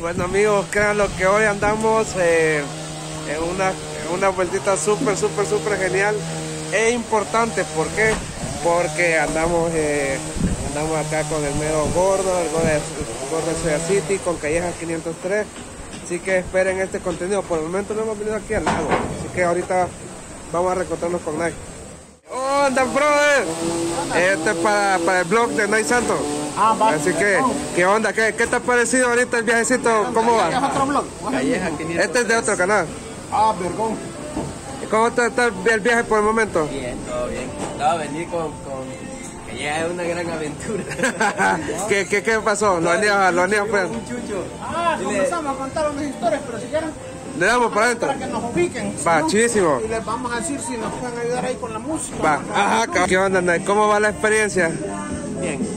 Bueno amigos, crean lo que hoy andamos eh, en una, una vueltita súper, súper, súper genial e importante. ¿Por qué? Porque andamos, eh, andamos acá con el medio gordo, el gordo gordo de Soya City, con Calleja 503. Así que esperen este contenido. Por el momento no hemos venido aquí al lago. Así que ahorita vamos a reencontrarnos con Nike. Onda, brother. Este es para, para el blog de Night Santos. Ah, va. Así que, ¿qué onda? ¿Qué, qué te ha parecido ahorita el viajecito? ¿Cómo ¿Es va? otro blog? Calleja 500. Este es de otro canal. Ah, vergón. ¿Cómo está, está el viaje por el momento? Bien, todo bien. Estaba a venir con, con Calleja es una gran aventura. ¿Qué, qué, qué pasó? Los anillos, los anillos fueron. Un chucho. Ah, comenzamos a contar unas historias, pero si quieren, ¿Le damos para adentro? para que nos ubiquen. chidísimo. Y les vamos a decir si nos pueden ayudar ahí con la música. Va. Ajá. ¿qué onda, Nike? ¿Cómo va la experiencia? Bien.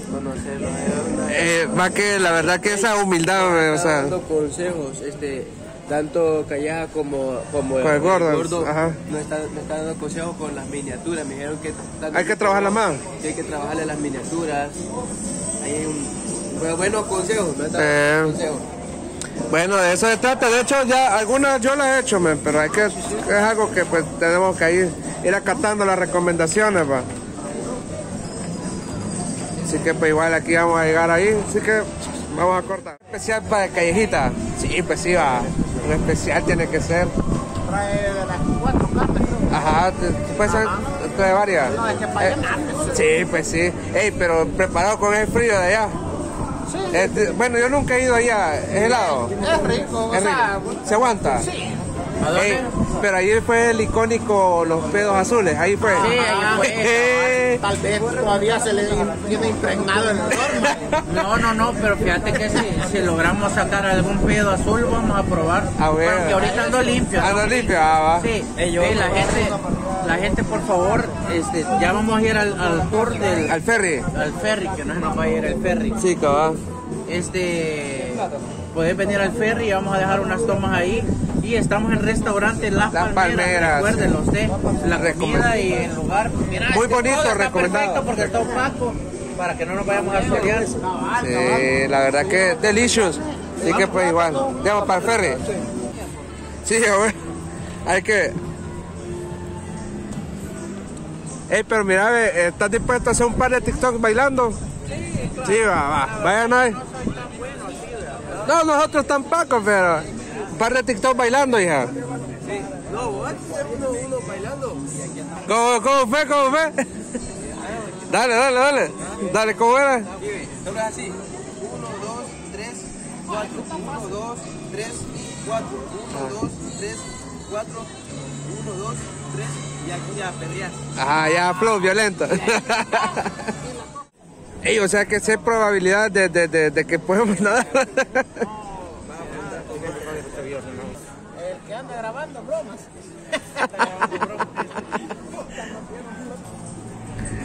Eh, va que la verdad que esa humildad, o sea, dando consejos, este, tanto Calleja como, como Con el gordo, ajá. nos está, me está dando consejos con las miniaturas. Me dijeron que tanto- hay que trabajarla más. que hay que trabajarle las miniaturas. Hay un bueno, buenos consejos, me están Eh. consejos. Bueno, de eso se trata. De hecho, ya algunas yo las he hecho, men, pero hay que, es algo que pues tenemos que ir, ir acatando las recomendaciones, va. Así que pues igual aquí vamos a llegar ahí, así que vamos a cortar. Especial para Callejita. Sí, pues sí, va. Un especial tiene que ser. Trae de las cuatro cartas, creo. Ajá, ser trae varias. No, es que para Eh, sí, pues sí. Ey, pero preparado con el frío de allá. Sí, Este, bueno, yo nunca he ido allá. ¿Es helado? es rico, o ¿Es sea, rico? ¿Se aguanta? sí. Ey, pero ahí fue el icónico Los Pedos Azules, ahí fue. Sí, ahí fue. Eh, Tal vez todavía se le tiene impregnado el olor. No, no, no, pero fíjate que si, si logramos sacar algún pedo azul, vamos a probar. A ver. Porque ahorita ando limpio. ¿no? Ando limpio, ah, va. Sí, voy a la gente, la gente, por favor, este, ya vamos a ir al, al tour del Al ferry. al ferry, que no se nos va a ir el ferry. Sí, cabal. Este, puedes venir al ferry, vamos a dejar unas tomas ahí. Y estamos en el restaurante Las, Las Palmeras. Recuérdenlo usted, la Recomend- comida y el lugar. Mira, Muy es que bonito, recomendado. perfecto porque está opaco para que no nos vayamos a solear. Sí, la verdad que delicious. Así que pues igual. Vamos para el ferry. Sí, güey. Hay que. Ey, pero mira, ¿estás dispuesto a hacer un par de TikTok bailando? Sí, va, va. Vayan ahí. No, nosotros tampoco, pero. Par de TikTok bailando, hija. No, vos uno, uno bailando. ¿Cómo, cómo fue? ¿Cómo fue? Dale, dale, dale. Dale, ¿cómo era? Vive, toca así. 1, 2, 3, 4. 1, 2, 3, 4. 1, 2, 3, 4. 1, 2, 3. Y aquí ya perreas. Ajá, ya, flow violento. Ey, o sea que sé probabilidad de, de, de, de que podemos nadar. El que anda grabando bromas.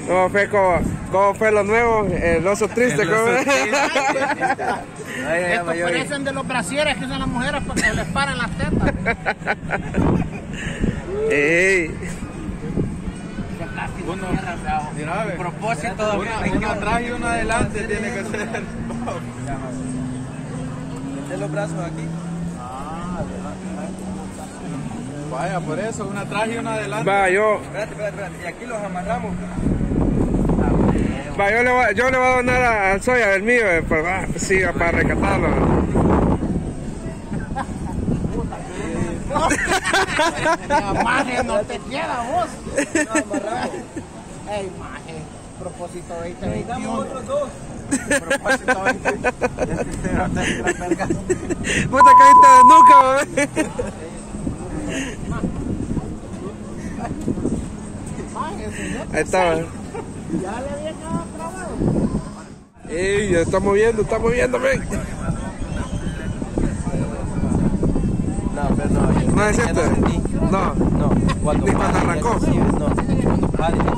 ¿Cómo fue, cómo, cómo fue lo nuevo? El oso triste, ¿cómo Ay, ay, Estos parecen de los brasieres que usan las mujeres para que les paren las tetas. Ey, A propósito, Uno atrás y uno adelante tiene que ser. Meter los brazos aquí. Vaya, por eso, una atrás y una adelante. va, yo, Espérate, espérate, espérate. Y aquí los amarramos. va, yo le voy, yo le voy a donar a- al soya el mío, eh, pues, va, sí, para rescatarlo. Maje, no te queda vos. Ey, maje. Propósito 2021. otros dos. Propósito 2021. Puta carita de nuca, bebé. Ahí está, va. Ya le había quedado grabado. Ey, ya está moviendo, está moviendo, ven. No, pero no. ¿No es este? No. No, cuando Ni cuando arrancó. No, cuando.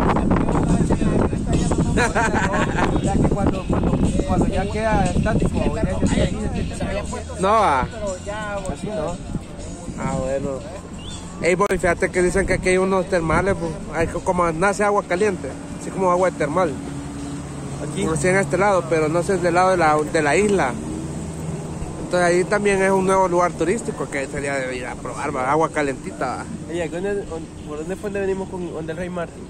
Ya que cuando, cuando, ya queda estático, No va. así, ¿no? Ah, bueno. Ey, boy, fíjate que dicen que aquí hay unos termales, pues. Hay como nace agua caliente, así como agua termal. Aquí. Si en este lado, pero no sé del lado de la, de la isla. Entonces ahí también es un nuevo lugar turístico que sería de ir a probar, ¿va? agua calentita. ¿va? Oye, ¿dónde- ¿por dónde fue donde venimos con donde el Rey Martin?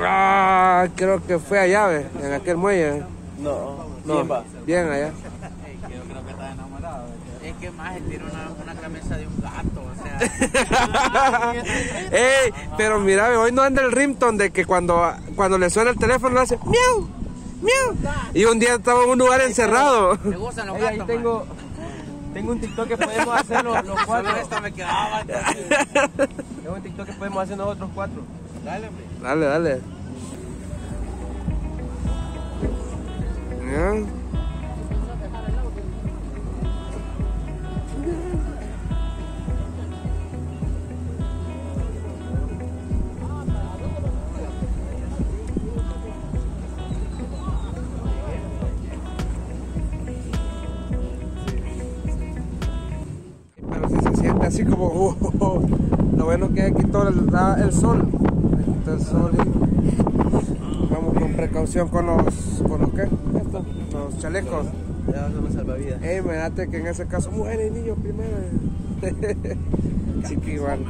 Ah, creo que fue allá, ¿ve? en aquel muelle. No, No, ¿quién va? bien allá. Yo creo que está enamorado. Es que más tiene una, una camisa de un gato, o sea. Ey, pero mira, hoy no anda el rington de que cuando, cuando le suena el teléfono le hace miau, miau. Y un día estaba en un lugar encerrado. Me gustan los gatos. ahí tengo, tengo un TikTok que podemos hacer los, los cuatro. Solo esta me quedaba. TikTok que podemos hacer nosotros cuatro. Dale, hombre. Dale, dale. Pero si se siente así como, uh, uh, uh. Lo bueno que aquí todo el, la- el sol, está el sol y vamos con precaución con los, con los qué, Esto, los chalecos. Ya son los salvavidas. Ey, imagínate que en ese caso mujeres y niños primero. Chiqui igual.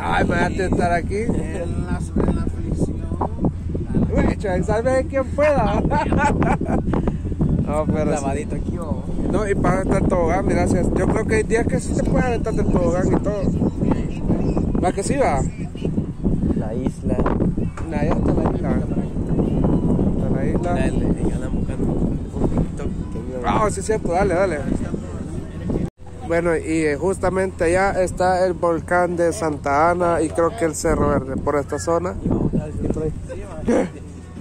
Ay, imagínate estar aquí. En la, en la aflicción. ¿sabes quién pueda? No, pero sí. Lavadito aquí o. No, y para estar tobogán, gracias. Yo creo que hay días que sí se puede aventar del tobogán y todo. ¿Va que sí va? La isla. Nah, ya está la isla. Está la isla. Dale, andan buscando un TikTok. Ah, sí es cierto, dale, dale. Bueno, y eh, justamente allá está el volcán de Santa Ana y creo que el Cerro Verde por esta zona. Y por ahí.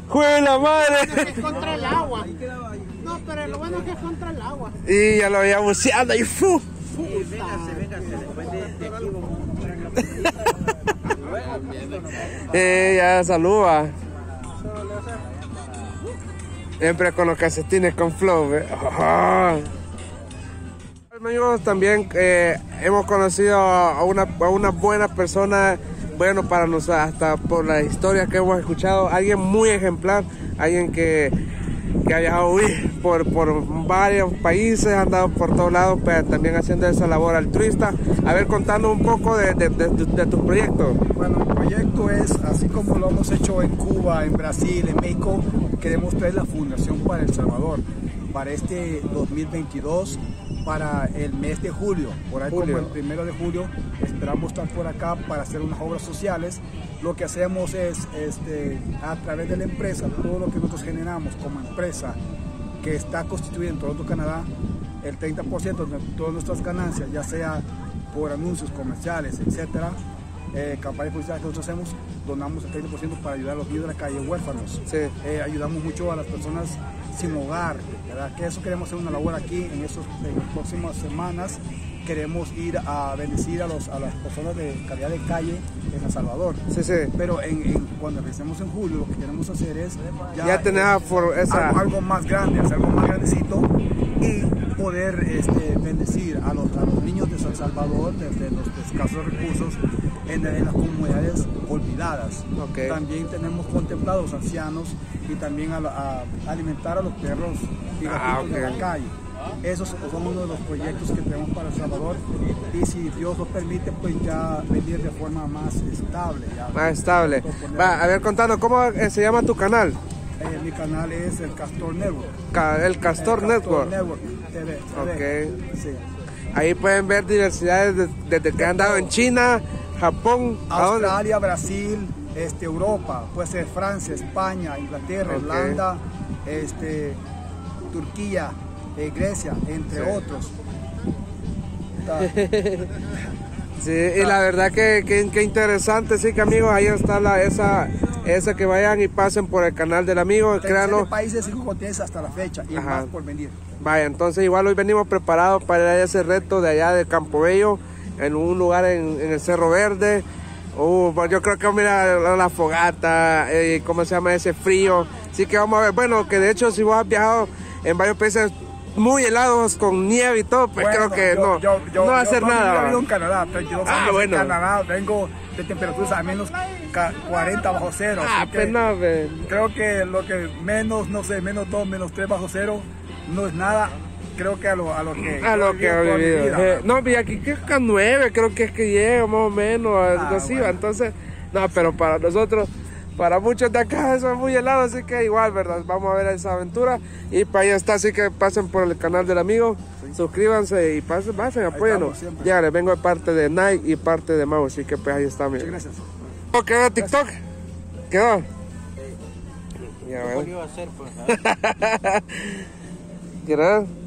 ¡Jue la madre! Es contra el agua. No, pero lo bueno es que es contra el agua. Y ya lo había buceando y ¡fu! Véngase, véngase. Después de, de aquí vamos Eh, ya saluda. Siempre con los calcetines con flow. Amigos, también eh, hemos conocido a una, a una buena persona, bueno, para nosotros, hasta por la historia que hemos escuchado, alguien muy ejemplar, alguien que, que ha viajado uy, por, por varios países, andado por todos lados, pero también haciendo esa labor altruista. A ver, contando un poco de, de, de, de-. Bueno, el proyecto es, así como lo hemos hecho en Cuba, en Brasil, en México, queremos traer la Fundación para El Salvador para este 2022, para el mes de julio, por ahí Julio. como el primero de julio, esperamos estar por acá para hacer unas obras sociales. Lo que hacemos es, este, a través de la empresa, todo lo que nosotros generamos como empresa, que está constituida en Toronto, Canadá, el 30% de todas nuestras ganancias, ya sea por anuncios comerciales, etcétera, eh, campañas publicitarias que nosotros hacemos, donamos el 30% para ayudar a los niños de la calle huérfanos. Sí. Eh, ayudamos mucho a las personas sin hogar, ¿verdad? Que eso queremos hacer una labor aquí en, esos, en las próximas semanas. Queremos ir a bendecir a, los, a las personas de calidad de calle en El Salvador. Sí, sí. Pero en, en- cuando regresemos en julio, lo que queremos hacer es Ya esa- algo, algo más grande, hacer algo más grandecito y poder este, bendecir a los, a los niños de San Salvador desde los escasos recursos en, en las comunidades olvidadas. Ok. También tenemos contemplado a los ancianos y también a, la- a alimentar a los perros y gatitos Ah, de ok. la calle. Esos son uno de los proyectos que tenemos para El Salvador y si Dios lo permite, pues ya venir de forma más estable. ya. Más estable. Va, a ver, contanos, ¿cómo eh, se llama tu canal? Eh, mi canal es el Castor Network. Ca- El Castor El Network. Network TV. TV. Ok. Sí. Ahí pueden ver diversidades de- desde que han dado en China, Japón. Australia, Brasil, este, Europa, puede ser Francia, España, Inglaterra, Ok. Irlanda, este, Turquía, eh, Grecia, entre Sí. otros. Sí, y la verdad que, que, que interesante, sí que amigos, ahí está la, esa, esa que vayan y pasen por el canal del amigo, 37 créanlo. países, continentes hasta la fecha y Ajá. más por venir. Vaya, entonces igual hoy venimos preparados para ese reto de allá de Campo Bello, en un lugar en, en el Cerro Verde. Uh, pues yo creo que mira la, la fogata, eh, ¿cómo se llama ese frío? Así que vamos a ver, bueno, que de hecho si vos has viajado en varios países muy helados con nieve y todo, pues Bueno, creo que yo- no, yo- yo- no va a yo hacer nada. vivido en Canadá, 32 Ah, años bueno. en Canadá, vengo de temperaturas a menos ca- 40 bajo cero. Ah, que pues. Creo que lo que menos, no sé, menos 2, menos 3 bajo cero no es nada creo que a lo, a lo que... A lo que ha vivido. Eh, no, y aquí creo que a nueve, creo que es que llega más o menos, algo así, entonces, no, pero para nosotros, para muchos de acá eso es muy helado, así que igual, ¿verdad? Vamos a ver esa aventura y para allá está, así que pasen por el canal del amigo, suscríbanse y pasen, pasen, siempre. Ya, les vengo de parte de Nike y parte de Mau, así que pues ahí está, Muchas gracias. ¿Cómo ¿Quedó TikTok? ¿Quedó? Ya, ¿Cuál ¿ves? iba a pues?